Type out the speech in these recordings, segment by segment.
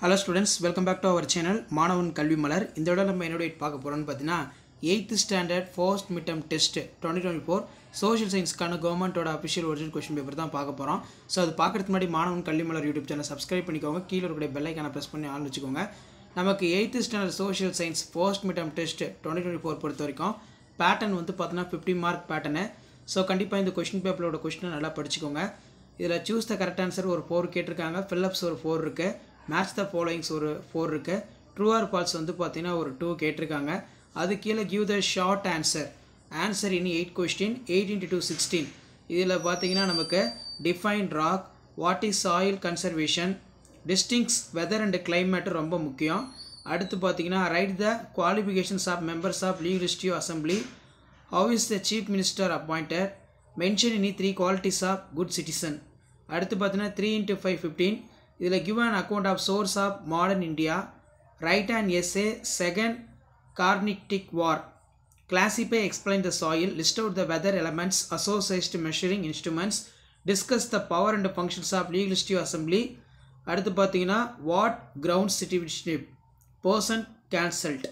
Hello students welcome back to our channel மாணவன் கல்வி மலர் இந்த விட நம்ம என்னோட பார்க்க போகிறோம்னு பார்த்தீங்கன்னா eighth standard first midterm test twenty twenty four social சயின்ஸ்க்கான கவர்மெண்ட்டோட அஃபிஷியல் ஒரிஜினல் கொஸ்டின் பேப்பர் தான் பார்க்க போகிறோம் ஸோ அது பார்க்குறதுக்கு முன்னாடி மாணவன் கல்வி மலர் யூடியூப் சேனல் சப்ஸ்கிரைப் பண்ணிக்கோங்க. கீழே இருக்கக்கூடிய பெல்லைக்கான ப்ரெஸ் பண்ணி ஆள் வச்சுக்கோங்க. நமக்கு eighth standard social science first midterm test twenty twenty four பொறுத்த வரைக்கும் பேட்டர்ன் வந்து பார்த்தோன்னா ஃபிஃப்டி மார்க் பேட்டர்னு ஸோ கண்டிப்பாக இந்த கொஸ்டின் பேப்பரோட கொஸ்டினை நல்லா படிச்சுக்கோங்க. இதில் சூஸ் த கரெக்ட் ஆன்சர் ஒரு ஃபோர் கேட்டிருக்காங்க. ஃபில்லப்ஸ் ஒரு ஃபோர் இருக்குது மேட்ச் த ஃபாலோயிங்ஸ் ஒரு ஃபோர் இருக்குது ட்ரூ ஆர் ஃபால்ஸ் வந்து பார்த்தீங்கன்னா ஒரு டூ கேட்டிருக்காங்க. அது கீழே give the short answer answer இனி eight question eight into two sixteen இதில் பார்த்தீங்கன்னா நமக்கு define rock what is soil conservation distinguish weather and climate ரொம்ப முக்கியம். அடுத்து பார்த்தீங்கன்னா write the qualifications of members of legislative assembly how is the chief minister appointed mention இனி three qualities of good citizen அடுத்து பார்த்தீங்கன்னா த்ரீ இன்ட்டு ஃபைவ் ஃபிஃப்டீன் இதில் give an account of source of modern India write and SA second Carnatic war classify explain the soil list out the weather elements associated measuring instruments discuss the power and functions of legislative assembly அடுத்து பார்த்தீங்கன்னா what ground citizenship person cancelled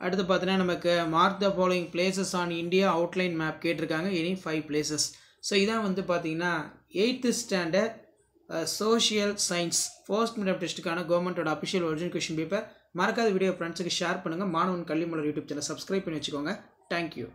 அடுத்து பார்த்தீங்கன்னா நமக்கு mark the following places on India outline map கேட்டிருக்காங்க. Any five places so இதான் வந்து பார்த்தீங்கன்னா eighth standard social science first medium டெஸ்ட்டுக்கான கவர்மெண்ட்டோட அஃபிஷியல் ஒரிஜினல் கொஷின் பேப்பர் மறக்காத வீடியோ ஃப்ரெண்ட்ஸுக்கு ஷேர் பண்ணுங்கள் மாணவன் கல்வி மலர் யூடியூப் சேனல் சப்ஸ்கிரைப் பண்ணி வச்சுக்கோங்க. தேங்க்யூ